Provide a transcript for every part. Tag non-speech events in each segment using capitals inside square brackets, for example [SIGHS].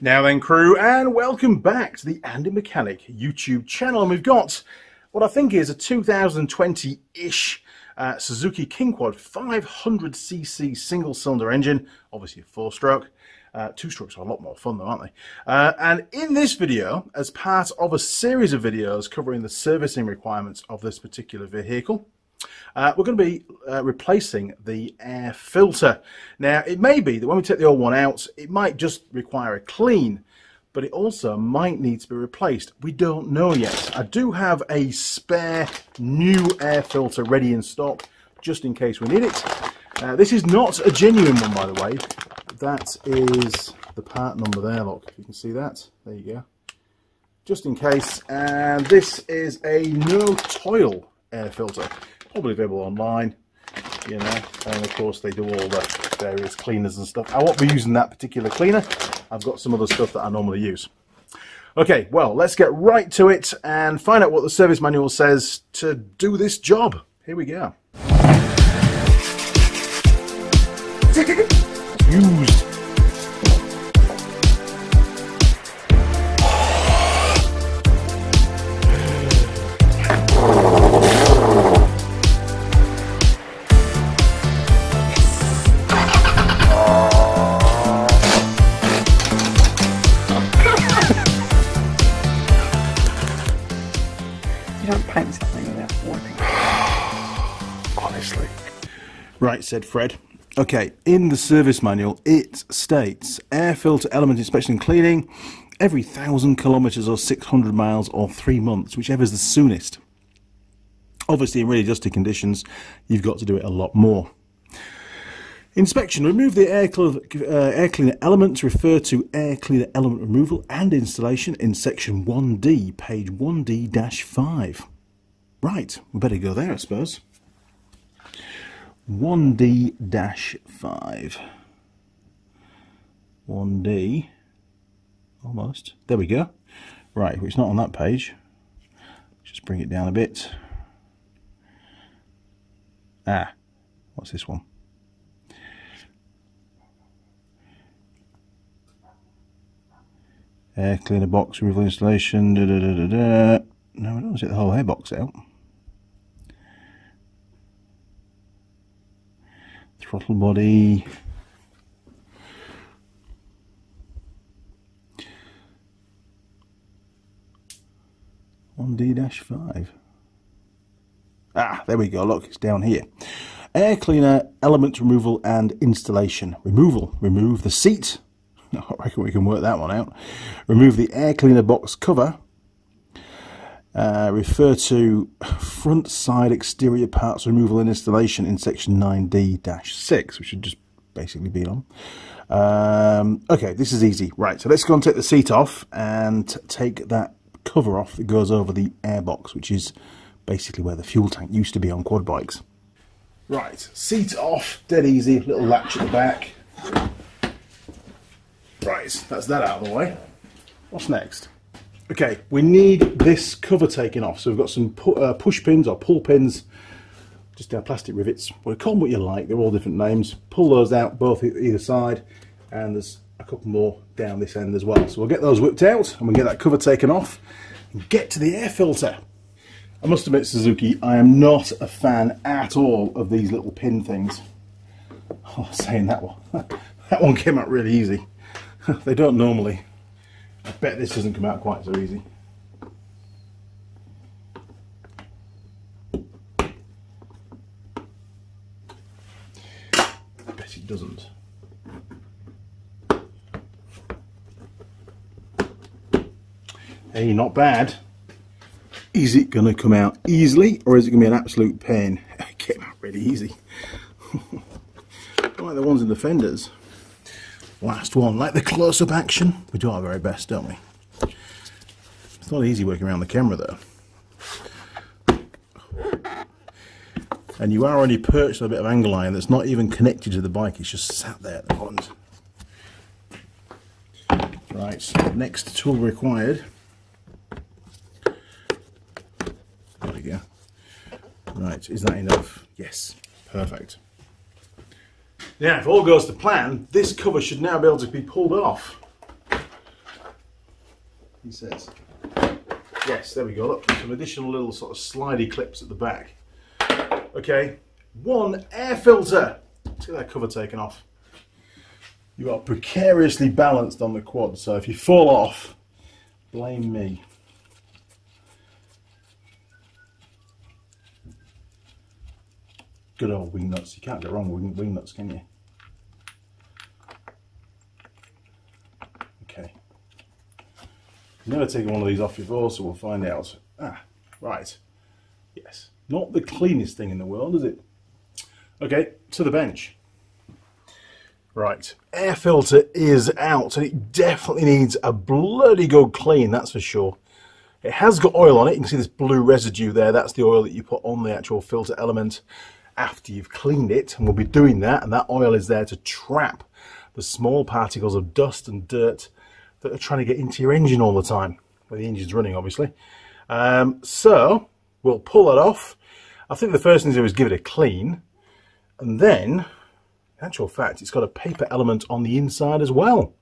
Now then, crew, and welcome back to the Andy Mechanic YouTube channel. And we've got what I think is a 2020-ish uh, Suzuki KingQuad 500cc single-cylinder engine, obviously a four-stroke. Uh, two strokes are a lot more fun though, aren't they? Uh, and in this video, as part of a series of videos covering the servicing requirements of this particular vehicle, uh, we're going to be uh, replacing the air filter. Now, it may be that when we take the old one out, it might just require a clean, but it also might need to be replaced. We don't know yet. I do have a spare new air filter ready in stock, just in case we need it. Uh, this is not a genuine one, by the way. That is the part number there, look. If you can see that. There you go. Just in case. And this is a no toil air filter probably available online, you know, and of course they do all the various cleaners and stuff. I won't be using that particular cleaner. I've got some other stuff that I normally use. Okay, well, let's get right to it and find out what the service manual says to do this job. Here we go. Used Right, said Fred. Okay, in the service manual, it states air filter element inspection and cleaning every thousand kilometres or 600 miles or three months, whichever is the soonest. Obviously, in really dusty conditions, you've got to do it a lot more. Inspection. Remove the air, cleaner, uh, air cleaner element. Refer to air cleaner element removal and installation in section 1D, page 1D-5. Right, we better go there, I suppose. 1D-5. 1D. Almost. There we go. Right, it's not on that page. Just bring it down a bit. Ah, what's this one? Air cleaner box removal installation. Da, da, da, da, da. No, I don't want to take the whole air box out. Throttle body. On D dash five. Ah, there we go. Look, it's down here. Air cleaner, element removal and installation. Removal. Remove the seat. [LAUGHS] I reckon we can work that one out. Remove the air cleaner box cover uh, refer to front side exterior parts removal and installation in section 9D-6, which should just basically be on. Um, okay, this is easy. Right, so let's go and take the seat off and take that cover off that goes over the airbox, which is basically where the fuel tank used to be on quad bikes. Right, seat off, dead easy, little latch at the back. Right, that's that out of the way. What's next? Okay, we need this cover taken off. So we've got some pu uh, push pins or pull pins, just our plastic rivets. Well, call them what you like, they're all different names. Pull those out both either side, and there's a couple more down this end as well. So we'll get those whipped out, and we'll get that cover taken off, and get to the air filter. I must admit, Suzuki, I am not a fan at all of these little pin things. [LAUGHS] Oh, saying that one. [LAUGHS] that one came out really easy. [LAUGHS] they don't normally. I bet this doesn't come out quite so easy. I bet it doesn't. Hey, not bad. Is it going to come out easily or is it going to be an absolute pain? [LAUGHS] It came out really easy. [LAUGHS] like the ones in the fenders. Last one, like the close-up action. We do our very best, don't we? It's not easy working around the camera though. And you are only perched on a bit of angle iron that's not even connected to the bike, it's just sat there at the bottom. Right, next tool required. There we go. Right, is that enough? Yes, perfect. Now, if all goes to plan, this cover should now be able to be pulled off. he says. Yes, there we go. Look, some additional little sort of slidey clips at the back. Okay, one air filter. Let's get that cover taken off. You are precariously balanced on the quad, so if you fall off, blame me. Good old wing nuts. You can't go wrong with wing, wing nuts, can you? Okay. Never taken one of these off before, so we'll find out. Ah, right. Yes. Not the cleanest thing in the world, is it? Okay, to the bench. Right, air filter is out and it definitely needs a bloody good clean, that's for sure. It has got oil on it, you can see this blue residue there, that's the oil that you put on the actual filter element after you've cleaned it, and we'll be doing that, and that oil is there to trap the small particles of dust and dirt that are trying to get into your engine all the time, when the engine's running obviously. Um, so, we'll pull that off. I think the first thing to do is give it a clean, and then in actual fact, it's got a paper element on the inside as well.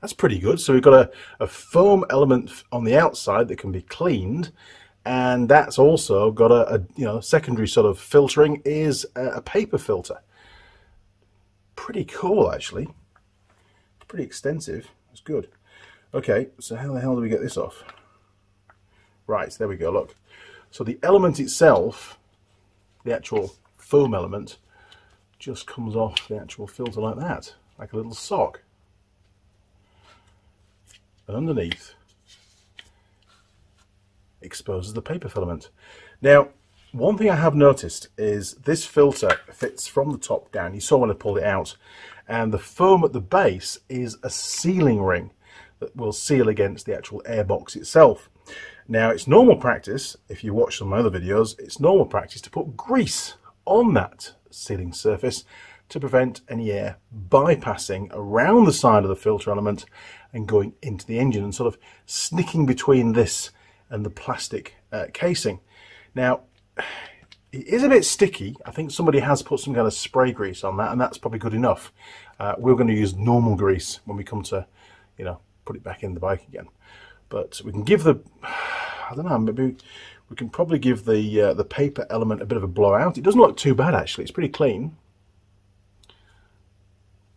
That's pretty good. So we've got a, a foam element on the outside that can be cleaned, and that's also got a, a you know secondary sort of filtering is a, a paper filter. Pretty cool, actually. Pretty extensive. That's good. Okay, so how the hell do we get this off? Right, there we go. Look. So the element itself, the actual foam element, just comes off the actual filter like that, like a little sock. And underneath exposes the paper filament. Now, one thing I have noticed is this filter fits from the top down. You saw when I pulled it out. And the foam at the base is a sealing ring that will seal against the actual airbox itself. Now, it's normal practice, if you watch some of my other videos, it's normal practice to put grease on that sealing surface to prevent any air bypassing around the side of the filter element and going into the engine and sort of snicking between this and the plastic uh, casing. Now, it is a bit sticky. I think somebody has put some kind of spray grease on that, and that's probably good enough. Uh, we're going to use normal grease when we come to, you know, put it back in the bike again. But we can give the, [SIGHS] I don't know, maybe we can probably give the uh, the paper element a bit of a blowout. It doesn't look too bad actually. It's pretty clean.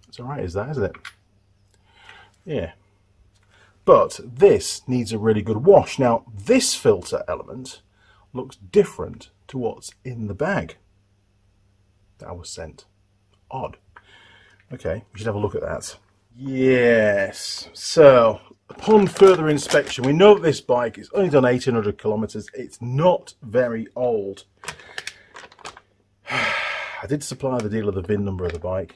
It's all right, is that, isn't it? Yeah. But this needs a really good wash. Now, this filter element looks different to what's in the bag that was sent. Odd. Okay, we should have a look at that. Yes. So, upon further inspection, we know that this bike is only done 1800 kilometers. It's not very old. [SIGHS] I did supply the dealer the VIN number of the bike.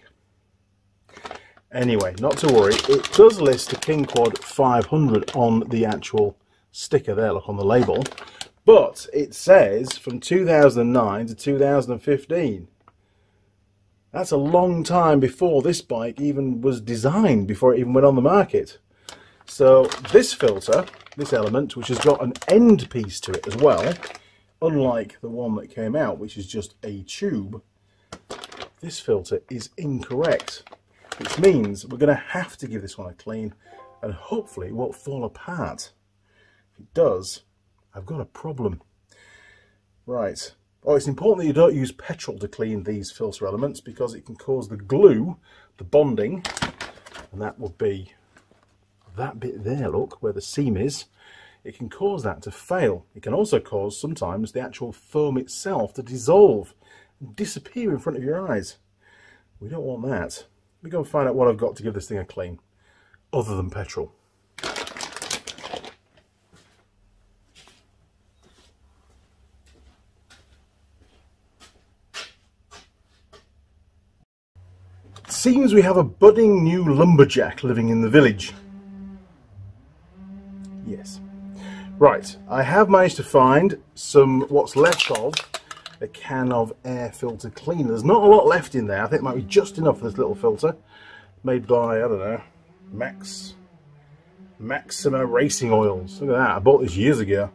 Anyway, not to worry. It does list a KingQuad 500 on the actual sticker there, look on the label. But it says from 2009 to 2015. That's a long time before this bike even was designed, before it even went on the market. So this filter, this element, which has got an end piece to it as well, unlike the one that came out, which is just a tube, this filter is incorrect, which means we're going to have to give this one a clean and hopefully it won't fall apart. If it does, I've got a problem. Right. Oh, it's important that you don't use petrol to clean these filter elements because it can cause the glue, the bonding, and that would be that bit there, look, where the seam is, it can cause that to fail. It can also cause sometimes the actual foam itself to dissolve and disappear in front of your eyes. We don't want that. Me go and find out what I've got to give this thing a clean, other than petrol. Seems we have a budding new lumberjack living in the village. Yes. Right, I have managed to find some what's left of a can of air filter cleaner. There's not a lot left in there. I think it might be just enough for this little filter. Made by, I don't know, Max Maxima Racing Oils. Look at that. I bought this years ago.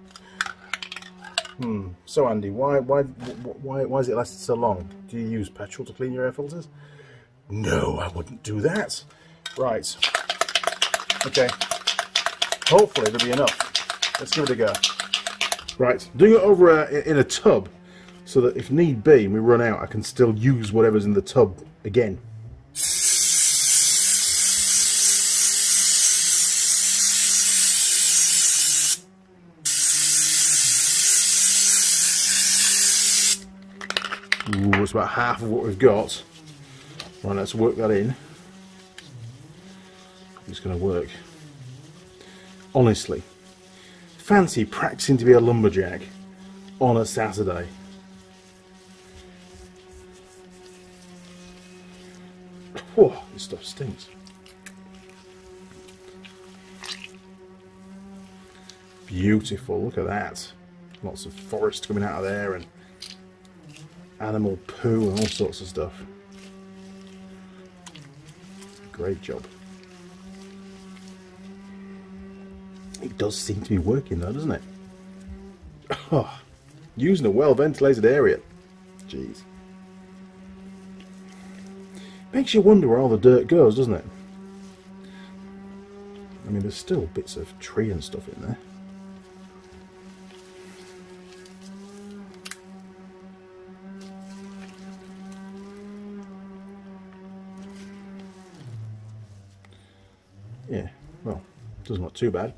Hmm. So Andy, why why why why has it lasted so long? Do you use petrol to clean your air filters? No, I wouldn't do that. Right. Okay Hopefully there'll be enough. Let's give it a go. Right, doing it over uh, in a tub so that if need be and we run out, I can still use whatever's in the tub again. Ooh, it's about half of what we've got. Right, let's work that in. It's going to work. Honestly, fancy practicing to be a lumberjack on a Saturday. Stuff stinks. Beautiful, look at that. Lots of forest coming out of there and animal poo and all sorts of stuff. Great job. It does seem to be working though, doesn't it? Oh, [LAUGHS] using a well ventilated area. Jeez. Makes you wonder where all the dirt goes, doesn't it? I mean, there's still bits of tree and stuff in there. Yeah, well, doesn't look too bad.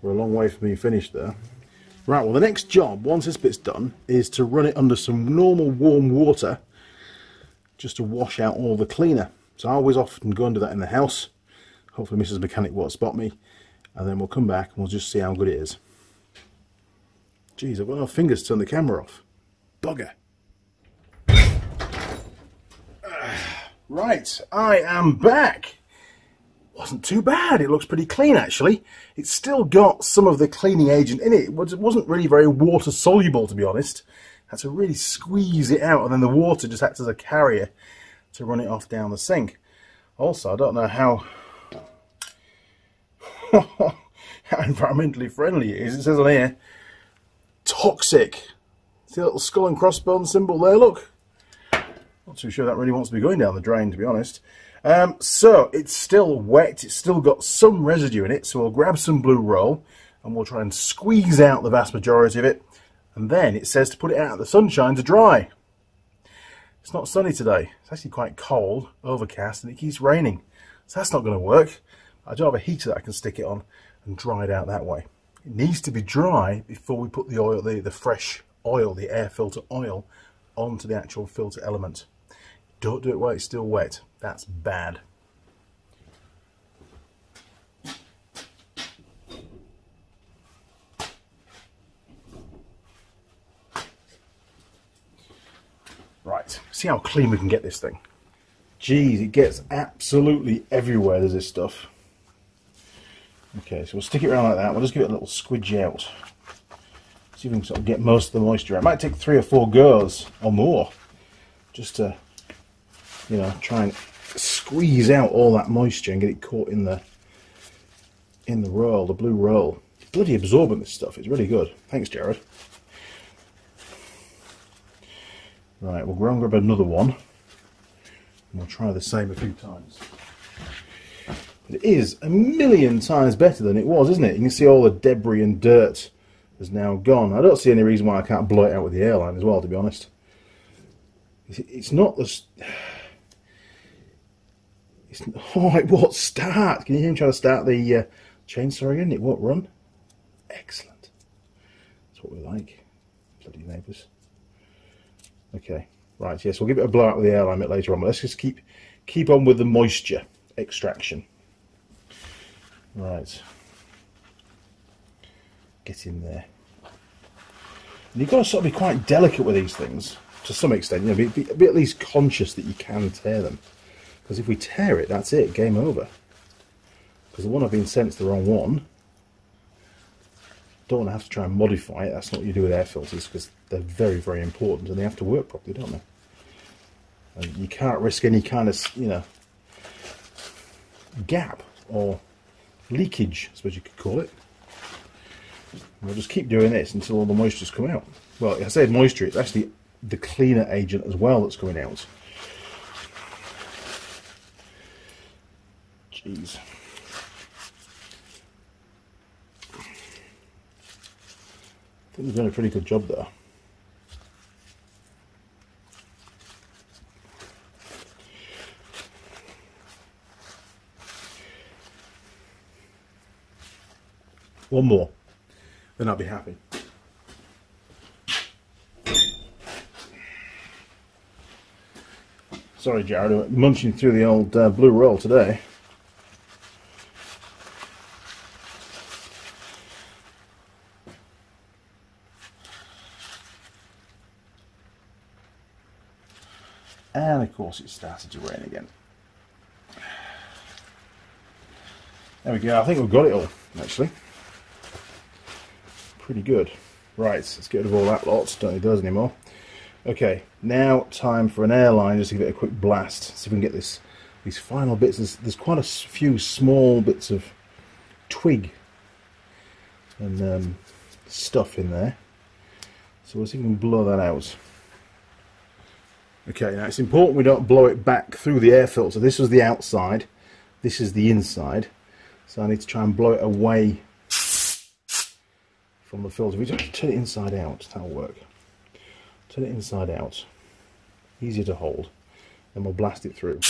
We're a long way from being finished there. Right, well the next job, once this bit's done, is to run it under some normal warm water just to wash out all the cleaner. So I always often go and do that in the house. Hopefully Mrs. Mechanic won't spot me. And then we'll come back and we'll just see how good it is. Jeez, I've got no fingers to turn the camera off. Bugger. [SIGHS] Right, I am back wasn't too bad. It looks pretty clean actually. It's still got some of the cleaning agent in it. It wasn't really very water soluble to be honest. Had to really squeeze it out and then the water just acts as a carrier to run it off down the sink. Also, I don't know how, [LAUGHS] how environmentally friendly it is. It says on here, toxic. See the little skull and crossbones symbol there, look. Not too sure that really wants to be going down the drain to be honest. Um, so it's still wet, it's still got some residue in it, so we'll grab some blue roll and we'll try and squeeze out the vast majority of it. And then it says to put it out in the sunshine to dry. It's not sunny today. It's actually quite cold, overcast, and it keeps raining. So that's not going to work. I do have a heater that I can stick it on and dry it out that way. It needs to be dry before we put the oil, the, the fresh oil, the air filter oil, onto the actual filter element. Don't do it while it's still wet. That's bad. Right, see how clean we can get this thing. Geez, it gets absolutely everywhere, there's this stuff. Okay, so we'll stick it around like that. We'll just give it a little squidge out. See if we can sort of get most of the moisture out. It might take three or four goes or more just to, you know, try and squeeze out all that moisture and get it caught in the in the roll, the blue roll. bloody absorbent this stuff, it's really good. Thanks Jared. Right, we'll go and grab another one. And we'll try the same a few times. It is a million times better than it was, isn't it? You can see all the debris and dirt has now gone. I don't see any reason why I can't blow it out with the airline as well, to be honest. It's not the [SIGHS] it's, [LAUGHS] oh, it won't start. Can you hear him trying to start the uh, chainsaw again? It won't run. Excellent. That's what we like. Bloody neighbours. Okay, right, yes, we'll give it a blow out with the airline bit later on, but let's just keep keep on with the moisture extraction. Right. Get in there. And you've got to sort of be quite delicate with these things, to some extent, you know, be, be, be at least conscious that you can tear them. Because if we tear it, that's it, game over. Because the one I've been sent is the wrong one. Don't want to have to try and modify it. That's not what you do with air filters because they're very, very important and they have to work properly, don't they? And you can't risk any kind of, you know, gap or leakage, I suppose you could call it. we'll just keep doing this until all the moisture's come out. Well, I said moisture, it's actually the cleaner agent as well that's coming out. Jeez. I think they've done a pretty good job there. One more, then I'll be happy. Sorry, Jared, I'm munching through the old uh, blue roll today. And of course it started to rain again. There we go, I think we've got it all, actually. Pretty good. Right, let's get rid of all that lot, don't need those anymore. Okay, now time for an airline, just to give it a quick blast, see if we can get this these final bits. There's, there's quite a few small bits of twig and um, stuff in there. So we'll see if we can blow that out. Okay, now it's important we don't blow it back through the air filter. This was the outside, this is the inside. So I need to try and blow it away from the filter. If we just turn it inside out, that'll work. Turn it inside out. Easier to hold. and we'll blast it through.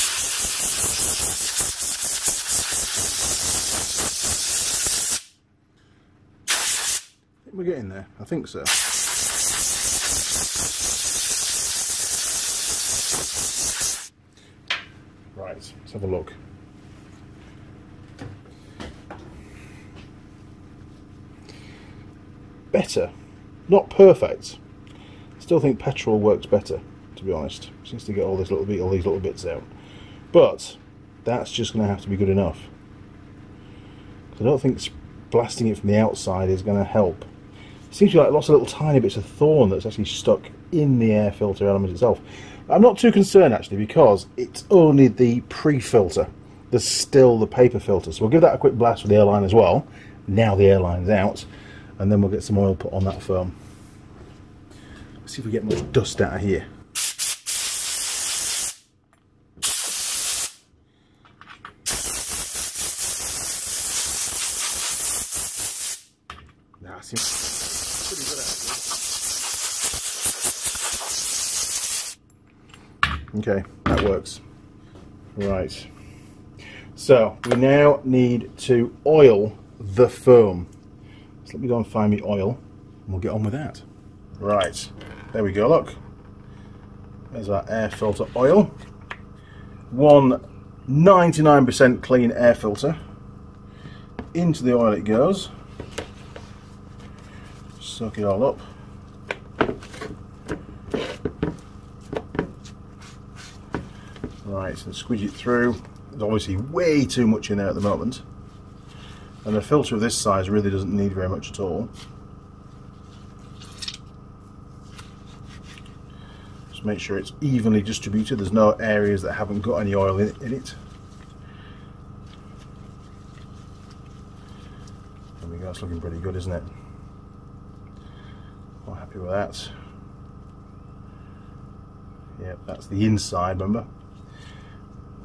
We're getting there. I think so. Let's have a look. Better. Not perfect. Still think petrol works better, to be honest. Seems to get all this little bit, all these little bits out. But that's just going to have to be good enough. I don't think blasting it from the outside is going to help. It seems to be like lots of little tiny bits of thorn that's actually stuck in the air filter element itself. I'm not too concerned actually because it's only the pre-filter. There's still the paper filter. So we'll give that a quick blast with the airline as well. Now the airline's out. And then we'll get some oil put on that foam. Let's see if we get much dust out of here. Nah, seems pretty good actually. Okay, that works. Right. So we now need to oil the foam. So let me go and find me oil and we'll get on with that. Right, there we go, look. There's our air filter oil. One 99% clean air filter. Into the oil it goes. Soak it all up. Right, and squeeze it through. There's obviously way too much in there at the moment. And a filter of this size really doesn't need very much at all. Just make sure it's evenly distributed. There's no areas that haven't got any oil in, in it. There we go, it's looking pretty good, isn't it? Quite happy with that. Yep, that's the inside, remember?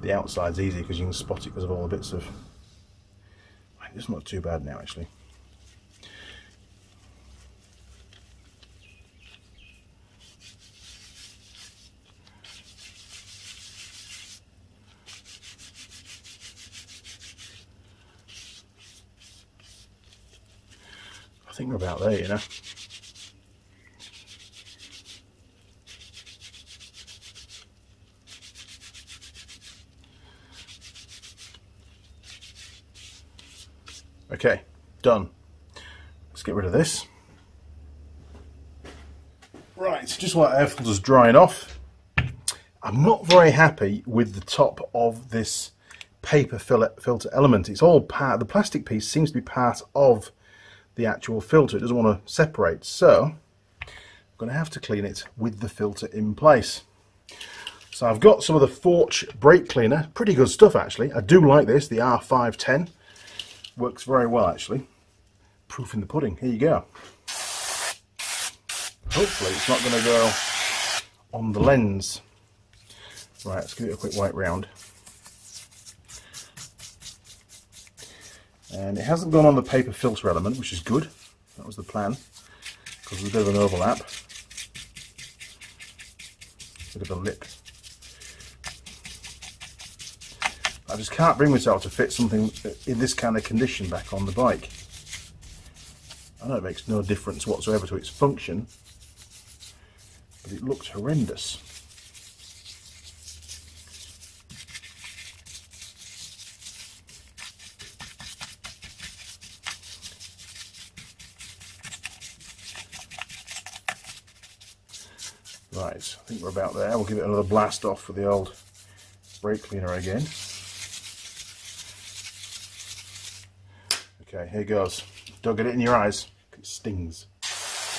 The outside's easy because you can spot it because of all the bits of... It's not too bad now, actually. I think we're about there, you know. Okay, done. Let's get rid of this. Right, just while air filter's drying off, I'm not very happy with the top of this paper filter element. It's all part, the plastic piece seems to be part of the actual filter. It doesn't want to separate. So, I'm going to have to clean it with the filter in place. So I've got some of the Forch brake cleaner. Pretty good stuff actually. I do like this, the R510 works very well actually. Proof in the pudding. Here you go. Hopefully it's not going to go on the lens. Right, let's give it a quick wipe round. And it hasn't gone on the paper filter element, which is good. That was the plan. because there's a bit of an overlap. Bit of a lip. I just can't bring myself to fit something in this kind of condition back on the bike. I know it makes no difference whatsoever to its function, but it looks horrendous. Right, I think we're about there. We'll give it another blast off with the old brake cleaner again. Okay, here goes. Don't get it in your eyes. It stings.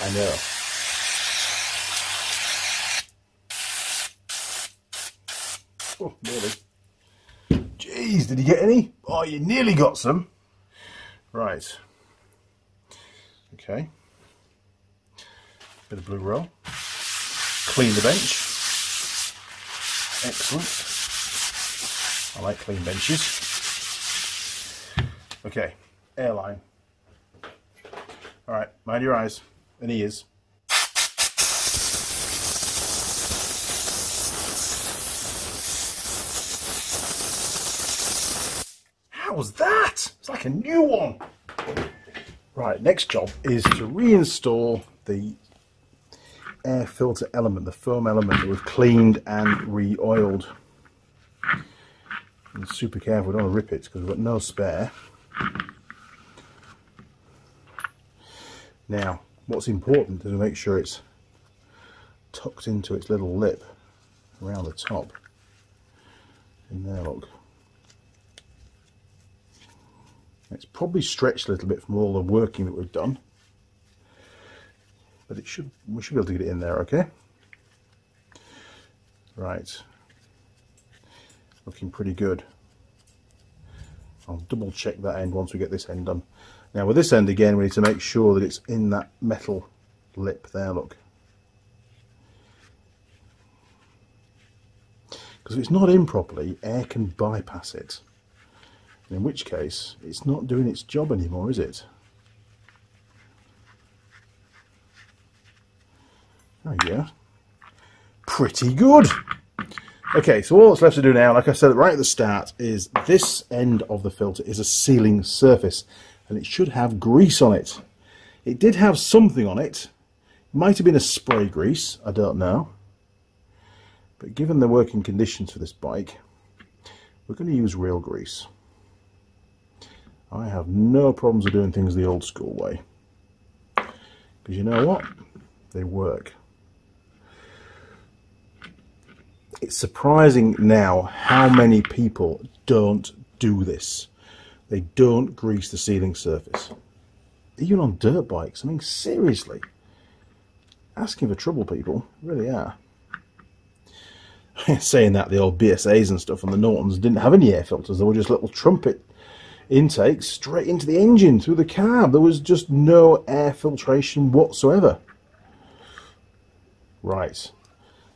I know. Oh, nearly. Jeez, did you get any? Oh, you nearly got some. Right. Okay. Bit of blue roll clean the bench. Excellent. I like clean benches. Okay, airline. All right, mind your eyes and ears. How was that? It's like a new one. Right, next job is to reinstall the air filter element, the foam element that we've cleaned and re-oiled. super careful, we don't want to rip it because we've got no spare. Now, what's important is to make sure it's tucked into its little lip around the top. In there, look. It's probably stretched a little bit from all the working that we've done but it should we should be able to get it in there okay right looking pretty good I'll double check that end once we get this end done now with this end again we need to make sure that it's in that metal lip there look because if it's not in properly air can bypass it in which case it's not doing its job anymore is it Oh yeah. Pretty good. Okay, so all that's left to do now, like I said right at the start, is this end of the filter is a sealing surface and it should have grease on it. It did have something on it. It Might have been a spray grease, I don't know. But given the working conditions for this bike, we're going to use real grease. I have no problems with doing things the old school way. Because you know what? They work. it's surprising now how many people don't do this. They don't grease the sealing surface. Even on dirt bikes. I mean, seriously. Asking for trouble, people. Really are. [LAUGHS] Saying that, the old BSAs and stuff and the Nortons didn't have any air filters. They were just little trumpet intakes straight into the engine through the carb. There was just no air filtration whatsoever. Right.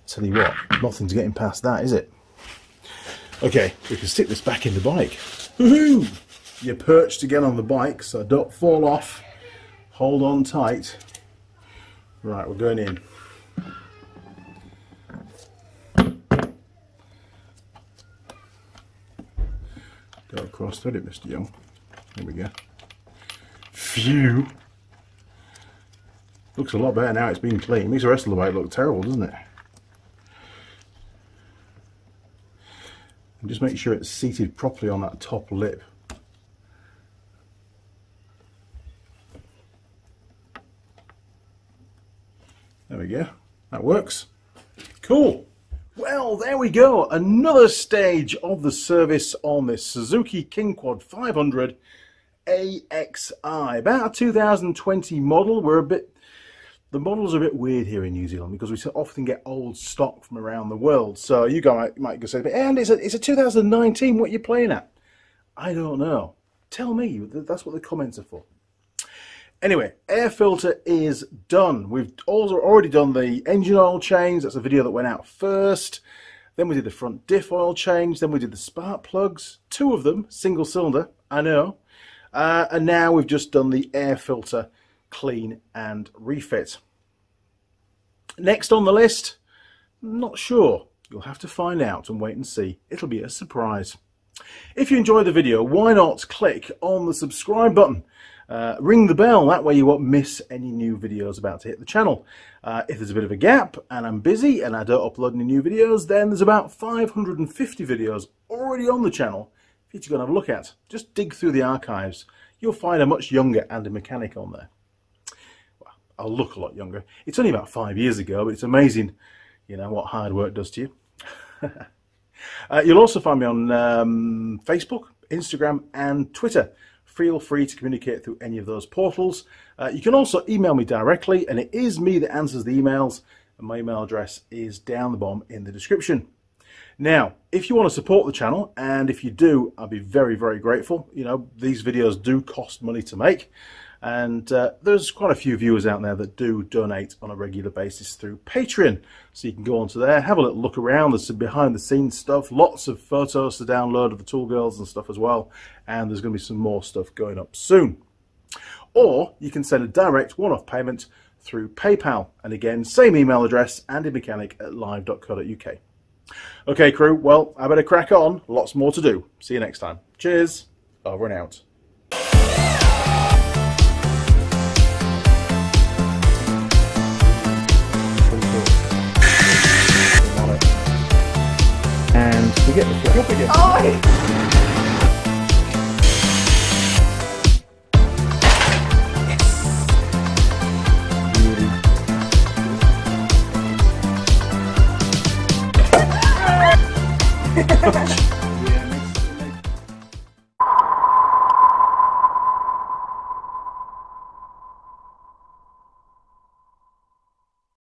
Tell you what, nothing's getting past that, is it? Okay, we can stick this back in the bike. Woohoo! You're perched again on the bike, so don't fall off. Hold on tight. Right, we're going in. Go across thread it, Mr. Young. There we go. Phew! Looks a lot better now it's been clean. Makes the rest of the bike look terrible, doesn't it? and just make sure it's seated properly on that top lip. Go. That works. Cool. Well, there we go. Another stage of the service on this Suzuki KingQuad 500 AXI. About a 2020 model. We're a bit the models are a bit weird here in New Zealand because we often get old stock from around the world. So you guys might, go say, and it's a, it's a 2019, what are you playing at? I don't know. Tell me, that's what the comments are for. Anyway, air filter is done. We've also already done the engine oil change. That's a video that went out first. Then we did the front diff oil change. Then we did the spark plugs, two of them, single cylinder, I know. Uh, and now we've just done the air filter clean and refit. Next on the list, not sure. You'll have to find out and wait and see. It'll be a surprise. If you enjoyed the video, why not click on the subscribe button? Uh, ring the bell, that way you won't miss any new videos about to hit the channel. Uh, if there's a bit of a gap and I'm busy and I don't upload any new videos, then there's about 550 videos already on the channel for you to go and have a look at. Just dig through the archives. You'll find a much younger Andy Mechanic on there. Well, I'll look a lot younger. It's only about five years ago, but it's amazing, you know, what hard work does to you. [LAUGHS] uh, you'll also find me on um, Facebook, Instagram, and Twitter. Feel free to communicate through any of those portals. Uh, you can also email me directly, and it is me that answers the emails. And my email address is down the bottom in the description. Now, if you want to support the channel, and if you do, I'll be very, very grateful. You know, these videos do cost money to make. And uh, there's quite a few viewers out there that do donate on a regular basis through Patreon. So you can go onto there, have a little look around. There's some behind the scenes stuff, lots of photos to download of the tool girls and stuff as well. And there's going to be some more stuff going up soon. Or you can send a direct one-off payment through PayPal. And again, same email address, andymechanic at live.co.uk. Okay, crew, well, I better crack on. Lots more to do. See you next time. Cheers. Over and out. We get the flip up again. Oh, Beauty.